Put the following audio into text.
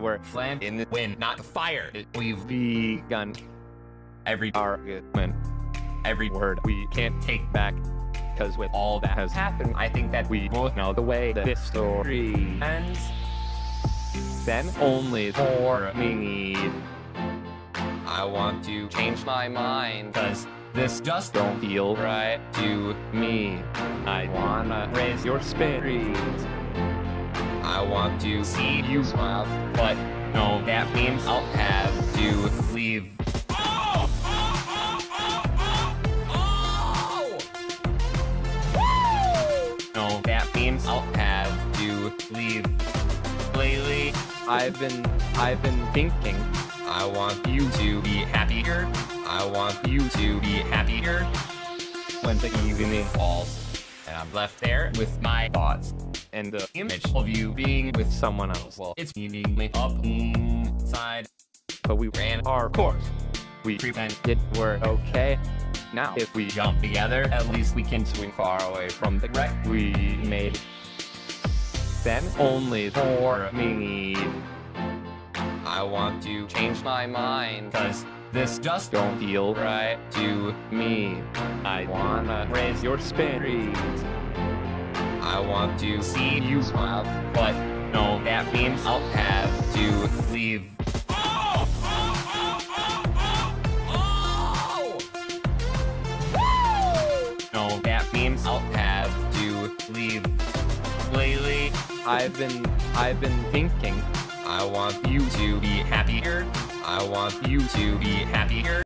we're flying in the wind, not the fire. We've begun every argument, every word we can't take back. Cause with all that has happened, I think that we both know the way that this story ends. then only for me. I want to Change my mind, cause this just don't feel right to me. I wanna raise your spirits. I want to see you smile, but no, that means I'll have to leave. No, that means I'll have to leave. Lately, I've been, I've been thinking. I want you to be happier. I want you to be happier. When the evening falls, and I'm left there with my thoughts And the image of you being with someone else. Well, it's me up inside. But we ran our course. We pretended we're okay. Now, if we Jump together, at least we can swing far away from the wreck. we made, then only for me. I want to Change my mind. cause this just Don't feel right to me. I wanna raise your spirits. I want to see you smile, but no, that means I'll have to leave. I've been, I've been thinking. I want you to be happier. I want you to be happier.